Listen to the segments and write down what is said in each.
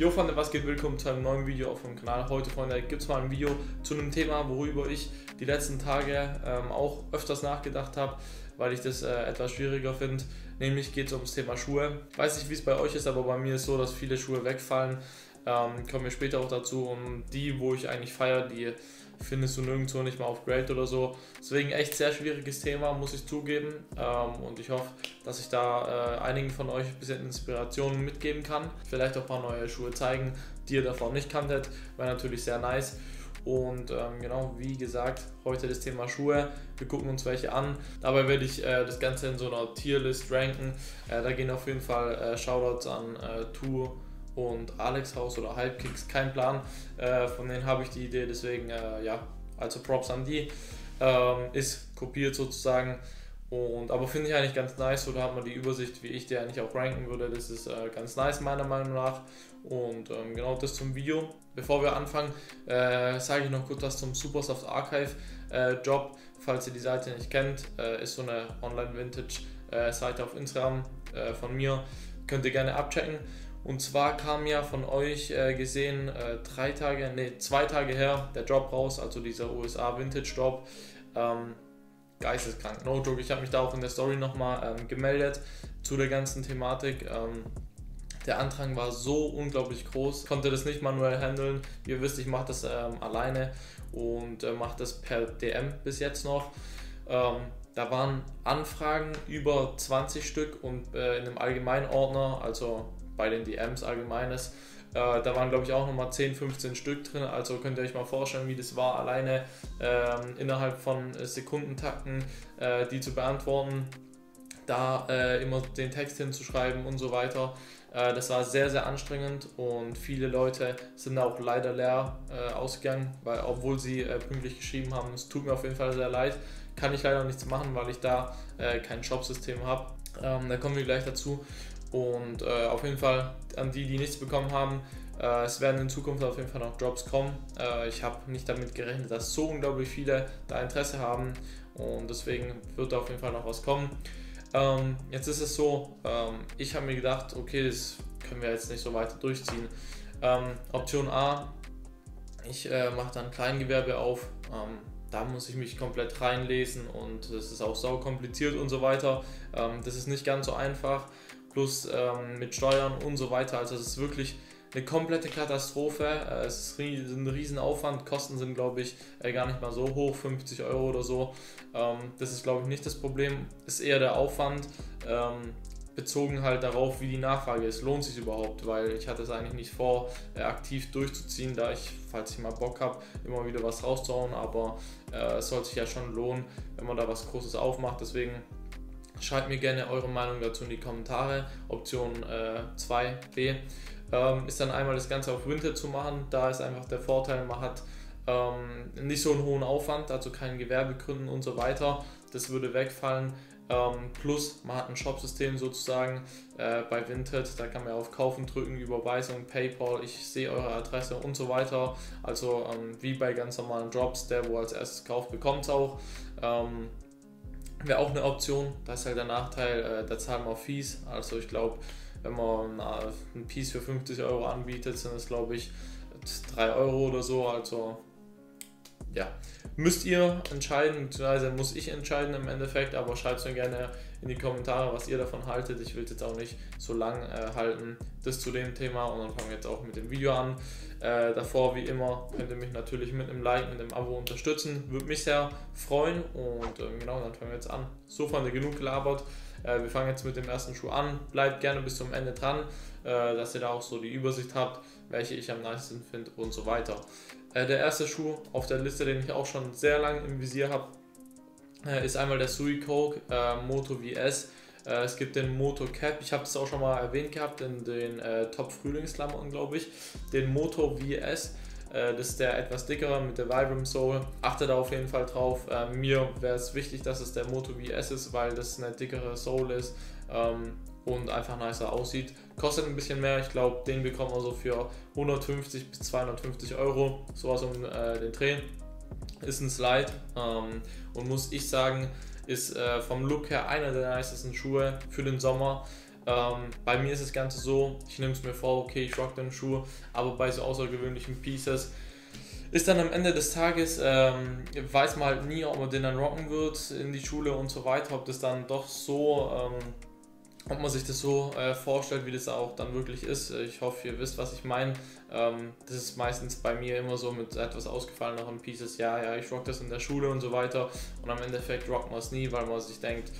Jo Freunde, was geht? Willkommen zu einem neuen Video auf dem Kanal. Heute Freunde gibt es mal ein Video zu einem Thema, worüber ich die letzten Tage ähm, auch öfters nachgedacht habe, weil ich das äh, etwas schwieriger finde. Nämlich geht es ums Thema Schuhe. Ich weiß nicht, wie es bei euch ist, aber bei mir ist so, dass viele Schuhe wegfallen. Ähm, kommen wir später auch dazu. Und die, wo ich eigentlich feiere, die findest du nirgendwo nicht mal auf Grade oder so. Deswegen echt sehr schwieriges Thema, muss ich zugeben. Ähm, und ich hoffe, dass ich da äh, einigen von euch ein bisschen Inspirationen mitgeben kann. Vielleicht auch ein paar neue Schuhe zeigen, die ihr davor nicht kanntet. Wäre natürlich sehr nice. Und ähm, genau, wie gesagt, heute das Thema Schuhe. Wir gucken uns welche an. Dabei werde ich äh, das Ganze in so einer Tierlist ranken. Äh, da gehen auf jeden Fall äh, Shoutouts an äh, Tour und Alex Haus oder Halbkicks, kein Plan. Äh, von denen habe ich die Idee, deswegen äh, ja, also Props an die. Ähm, ist kopiert sozusagen. Und, aber finde ich eigentlich ganz nice, so da hat man die Übersicht, wie ich die eigentlich auch ranken würde. Das ist äh, ganz nice meiner Meinung nach. Und ähm, genau das zum Video. Bevor wir anfangen, äh, sage ich noch kurz was zum Supersoft Archive äh, Job. Falls ihr die Seite nicht kennt, äh, ist so eine Online-Vintage-Seite auf Instagram äh, von mir. Könnt ihr gerne abchecken. Und zwar kam ja von euch äh, gesehen äh, drei Tage, nee, zwei Tage her der Job raus, also dieser USA Vintage Job. Ähm, geisteskrank, no joke. Ich habe mich da auch in der Story nochmal ähm, gemeldet zu der ganzen Thematik. Ähm, der Antrag war so unglaublich groß, konnte das nicht manuell handeln. Wie ihr wisst, ich mache das ähm, alleine und äh, mache das per DM bis jetzt noch. Ähm, da waren Anfragen über 20 Stück und äh, in einem allgemeinen Ordner, also bei den DMs allgemeines. Äh, da waren, glaube ich, auch nochmal 10, 15 Stück drin. Also könnt ihr euch mal vorstellen, wie das war, alleine ähm, innerhalb von äh, Sekundentakten äh, die zu beantworten, da äh, immer den Text hinzuschreiben und so weiter. Äh, das war sehr, sehr anstrengend und viele Leute sind auch leider leer äh, ausgegangen, weil obwohl sie pünktlich geschrieben haben, es tut mir auf jeden Fall sehr leid. Kann ich leider nichts machen, weil ich da kein Shop-System habe. Ähm, da kommen wir gleich dazu. Und äh, auf jeden Fall an die, die nichts bekommen haben, äh, es werden in Zukunft auf jeden Fall noch Jobs kommen. Äh, ich habe nicht damit gerechnet, dass so unglaublich viele da Interesse haben und deswegen wird da auf jeden Fall noch was kommen. Ähm, jetzt ist es so, ähm, ich habe mir gedacht, okay, das können wir jetzt nicht so weiter durchziehen. Ähm, Option A, ich äh, mache dann Kleingewerbe auf. Ähm, da muss ich mich komplett reinlesen und das ist auch sau kompliziert und so weiter. Ähm, das ist nicht ganz so einfach plus ähm, mit Steuern und so weiter. Also es ist wirklich eine komplette Katastrophe. Äh, es ist ein Riesenaufwand. Kosten sind, glaube ich, äh, gar nicht mal so hoch, 50 Euro oder so. Ähm, das ist, glaube ich, nicht das Problem. Ist eher der Aufwand. Ähm, bezogen halt darauf, wie die Nachfrage ist. Lohnt sich überhaupt? Weil ich hatte es eigentlich nicht vor, äh, aktiv durchzuziehen, da ich, falls ich mal Bock habe, immer wieder was rauszuhauen. Aber äh, es sollte sich ja schon lohnen, wenn man da was Großes aufmacht. Deswegen Schreibt mir gerne eure Meinung dazu in die Kommentare. Option äh, 2b ähm, ist dann einmal das Ganze auf Winter zu machen. Da ist einfach der Vorteil, man hat ähm, nicht so einen hohen Aufwand, also kein Gewerbe gründen und so weiter. Das würde wegfallen. Ähm, plus man hat ein Shopsystem sozusagen äh, bei Vinted, da kann man auf Kaufen drücken, Überweisung, PayPal, ich sehe eure Adresse und so weiter. Also ähm, wie bei ganz normalen Jobs, der wo als erstes kauft, bekommt es auch. Ähm, Wäre auch eine Option. Das ist halt der Nachteil, äh, da zahlen wir Fees. Also ich glaube, wenn man ein Piece für 50 Euro anbietet, sind es glaube ich 3 Euro oder so. Also ja, müsst ihr entscheiden, beziehungsweise muss ich entscheiden im Endeffekt, aber schreibt es mir gerne in die Kommentare, was ihr davon haltet. Ich will es jetzt auch nicht so lang äh, halten. Das zu dem Thema und dann fangen wir jetzt auch mit dem Video an. Äh, davor, wie immer, könnt ihr mich natürlich mit einem Like, mit einem Abo unterstützen. Würde mich sehr freuen und äh, genau, dann fangen wir jetzt an. So, Freunde, genug gelabert. Äh, wir fangen jetzt mit dem ersten Schuh an. Bleibt gerne bis zum Ende dran, äh, dass ihr da auch so die Übersicht habt, welche ich am nicesten finde und so weiter. Äh, der erste Schuh auf der Liste, den ich auch schon sehr lange im Visier habe, ist einmal der Sui Coke äh, Moto VS. Äh, es gibt den Moto Cap, ich habe es auch schon mal erwähnt gehabt in den äh, Top Frühlingsklamotten, glaube ich. Den Moto VS, äh, das ist der etwas dickere mit der Vibram Soul. Achte da auf jeden Fall drauf. mir wäre es wichtig, dass es der Moto VS ist, weil das eine dickere Soul ist. Ähm, und einfach nicer aussieht. Kostet ein bisschen mehr, ich glaube, den bekommen wir so für 150 bis 250 Euro, sowas um äh, den Dreh. Ist ein Slide ähm, und muss ich sagen, ist äh, vom Look her einer der nicesten Schuhe für den Sommer. Ähm, bei mir ist das Ganze so, ich nehme es mir vor, okay, ich rock den Schuh, aber bei so außergewöhnlichen Pieces ist dann am Ende des Tages, ähm, weiß man halt nie, ob man den dann rocken wird in die Schule und so weiter, ob das dann doch so, ähm, ob man sich das so äh, vorstellt, wie das auch dann wirklich ist. Ich hoffe, ihr wisst, was ich meine. Ähm, das ist meistens bei mir immer so mit etwas ausgefalleneren Pieces, ja, ja, ich rock das in der Schule und so weiter und am Endeffekt rockt man es nie, weil man sich denkt,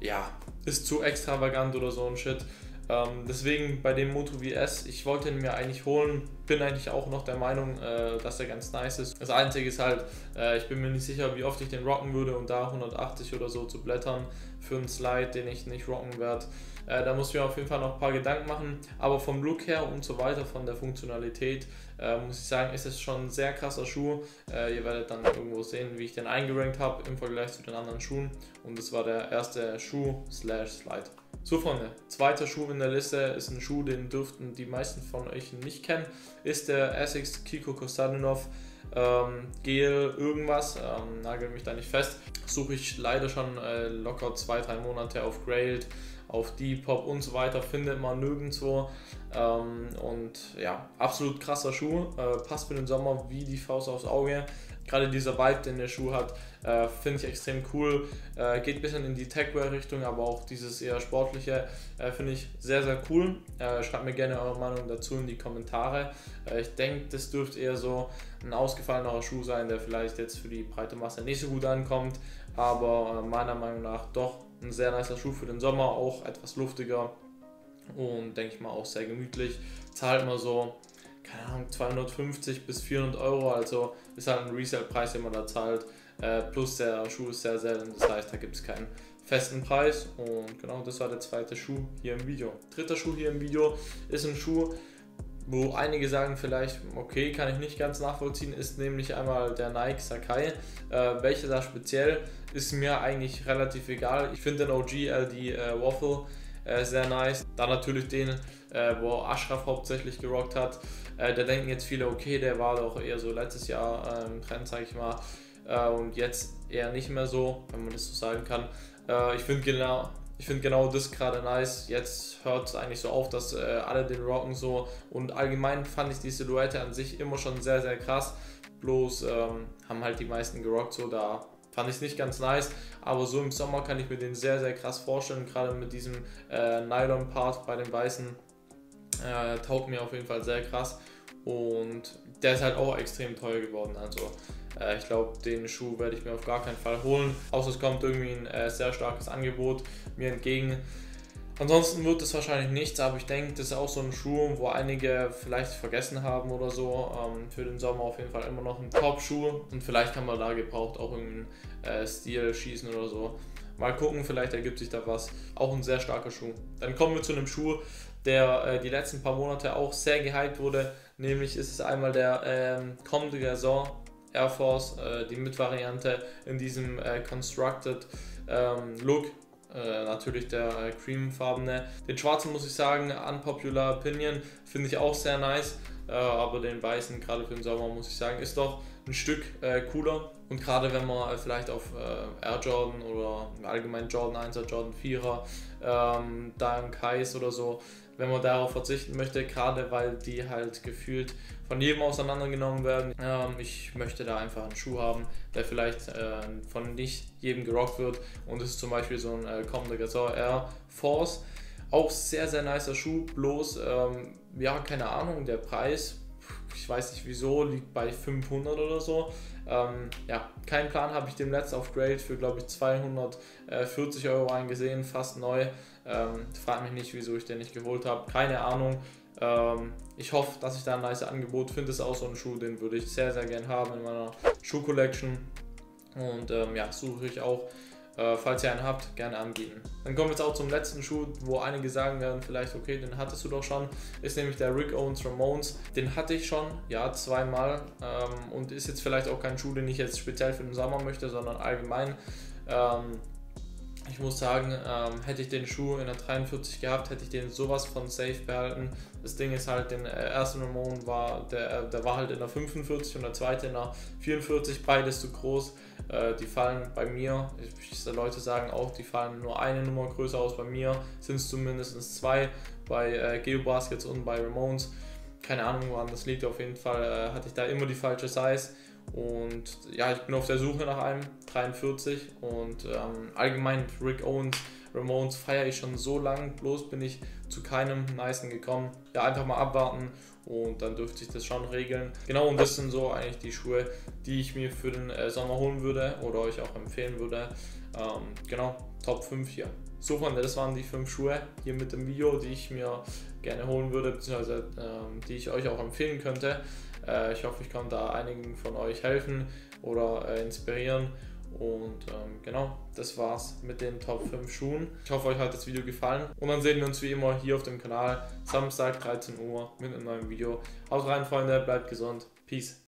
ja, ist zu extravagant oder so ein Shit. Ähm, deswegen bei dem Moto VS, ich wollte ihn mir eigentlich holen, bin eigentlich auch noch der Meinung, äh, dass er ganz nice ist. Das Einzige ist halt, äh, ich bin mir nicht sicher, wie oft ich den rocken würde und da 180 oder so zu blättern für einen Slide, den ich nicht rocken werde. Äh, da muss ich mir auf jeden Fall noch ein paar Gedanken machen. Aber vom Look her und so weiter, von der Funktionalität, äh, muss ich sagen, ist es schon ein sehr krasser Schuh. Äh, ihr werdet dann irgendwo sehen, wie ich den eingerankt habe im Vergleich zu den anderen Schuhen. Und das war der erste Schuh slash Slide. So Freunde, zweiter Schuh in der Liste ist ein Schuh, den dürften die meisten von euch nicht kennen, ist der Essex Kiko Kostadinov ähm, Gel irgendwas, ähm, nagel mich da nicht fest. Suche ich leider schon äh, locker zwei, drei Monate auf Grailed, auf Depop und so weiter, findet man nirgendwo. Ähm, und ja, absolut krasser Schuh, äh, passt für den Sommer wie die Faust aufs Auge gerade dieser Vibe, den der Schuh hat, äh, finde ich extrem cool. Äh, geht ein bisschen in die Techwear-Richtung, aber auch dieses eher sportliche äh, finde ich sehr, sehr cool. Äh, schreibt mir gerne eure Meinung dazu in die Kommentare. Äh, ich denke, das dürfte eher so ein ausgefallener Schuh sein, der vielleicht jetzt für die breite Masse nicht so gut ankommt, aber äh, meiner Meinung nach doch ein sehr nicer Schuh für den Sommer, auch etwas luftiger und denke ich mal auch sehr gemütlich. Zahlt mal so keine Ahnung, 250 bis 400 Euro, also ist halt ein Resale-Preis, den man da zahlt. Äh, plus der Schuh ist sehr selten, das heißt, da gibt es keinen festen Preis. Und genau, das war der zweite Schuh hier im Video. Dritter Schuh hier im Video ist ein Schuh, wo einige sagen vielleicht, okay, kann ich nicht ganz nachvollziehen, ist nämlich einmal der Nike Sakai. Äh, welcher da speziell ist mir eigentlich relativ egal. Ich finde den OG LD äh, Waffle äh, sehr nice. Dann natürlich den, äh, wo Ashraf hauptsächlich gerockt hat. Äh, da denken jetzt viele, okay, der war doch eher so letztes Jahr im ähm, Trend, sag ich mal, äh, und jetzt eher nicht mehr so, wenn man das so sagen kann. Äh, ich finde genau, ich finde genau das gerade nice. Jetzt hört es eigentlich so auf, dass äh, alle den rocken so und allgemein fand ich die Silhouette an sich immer schon sehr, sehr krass. Bloß ähm, haben halt die meisten gerockt so, da fand ich es nicht ganz nice, aber so im Sommer kann ich mir den sehr, sehr krass vorstellen, gerade mit diesem äh, Nylon-Part bei den Weißen. Äh, taugt mir auf jeden Fall sehr krass und der ist halt auch extrem teuer geworden. Also äh, ich glaube, den Schuh werde ich mir auf gar keinen Fall holen, außer es kommt irgendwie ein äh, sehr starkes Angebot mir entgegen. Ansonsten wird es wahrscheinlich nichts, aber ich denke, das ist auch so ein Schuh, wo einige vielleicht vergessen haben oder so. Ähm, für den Sommer auf jeden Fall immer noch ein Top-Schuh und vielleicht kann man da gebraucht auch irgendeinen äh, Stil schießen oder so. Mal gucken, vielleicht ergibt sich da was. Auch ein sehr starker Schuh. Dann kommen wir zu einem Schuh, der äh, die letzten paar Monate auch sehr gehypt wurde. Nämlich ist es einmal der ähm, Comme de Garçon Air Force, äh, die Mitvariante in diesem äh, Constructed ähm, Look. Äh, natürlich der äh, cremfarbene. Den schwarzen muss ich sagen, unpopular opinion, finde ich auch sehr nice. Äh, aber den weißen, gerade für den Sommer, muss ich sagen, ist doch ein Stück äh, cooler. Und gerade wenn man vielleicht auf Air Jordan oder allgemein Jordan 1er, Jordan 4er, ähm, dann Kais oder so, wenn man darauf verzichten möchte, gerade weil die halt gefühlt von jedem auseinandergenommen werden. Ähm, ich möchte da einfach einen Schuh haben, der vielleicht äh, von nicht jedem gerockt wird und es ist zum Beispiel so ein äh, Comme de Gasol Air Force. Auch sehr, sehr nicer Schuh, bloß, ähm, ja, keine Ahnung, der Preis, ich weiß nicht wieso, liegt bei 500 oder so. Ähm, ja, kein Plan habe ich dem letzten auf Grade für, glaube ich, 240 Euro eingesehen, fast neu. Ähm, frag mich nicht, wieso ich den nicht geholt habe. Keine Ahnung. Ähm, ich hoffe, dass ich da ein nice Angebot finde. Ist auch so ein Schuh, den würde ich sehr, sehr gern haben in meiner Schuh-Collection. Und ähm, ja, suche ich auch. Äh, falls ihr einen habt, gerne anbieten. Dann kommen wir jetzt auch zum letzten Schuh, wo einige sagen werden, vielleicht, okay, den hattest du doch schon. Ist nämlich der Rick Owens Ramones. Den hatte ich schon, ja, zweimal. Ähm, und ist jetzt vielleicht auch kein Schuh, den ich jetzt speziell für den Sommer möchte, sondern allgemein. Ähm, ich muss sagen, ähm, hätte ich den Schuh in der 43 gehabt, hätte ich den sowas von safe behalten. Das Ding ist halt, den äh, ersten Ramon war, der, äh, der war halt in der 45 und der zweite in der 44, beides zu groß. Äh, die fallen bei mir, ich, Leute sagen auch, die fallen nur eine Nummer größer aus. Bei mir sind es zumindest zwei, bei äh, Geobaskets und bei Ramones. Keine Ahnung, woran das liegt. Auf jeden Fall äh, hatte ich da immer die falsche Size. Und ja, ich bin auf der Suche nach einem 43 und ähm, allgemein Rick Owens Ramones feiere ich schon so lang, bloß bin ich zu keinem Nicen gekommen. Ja, einfach mal abwarten und dann dürfte sich das schon regeln. Genau, und das sind so eigentlich die Schuhe, die ich mir für den äh, Sommer holen würde oder euch auch empfehlen würde. Ähm, genau, Top 5 hier. So, Freunde, das waren die 5 Schuhe hier mit dem Video, die ich mir gerne holen würde, beziehungsweise ähm, die ich euch auch empfehlen könnte. Äh, ich hoffe, ich kann da einigen von euch helfen oder äh, inspirieren. Und ähm, genau, das war's mit den Top 5 Schuhen. Ich hoffe, euch hat das Video gefallen. Und dann sehen wir uns wie immer hier auf dem Kanal Samstag 13 Uhr mit einem neuen Video. Haut rein, Freunde, bleibt gesund. Peace.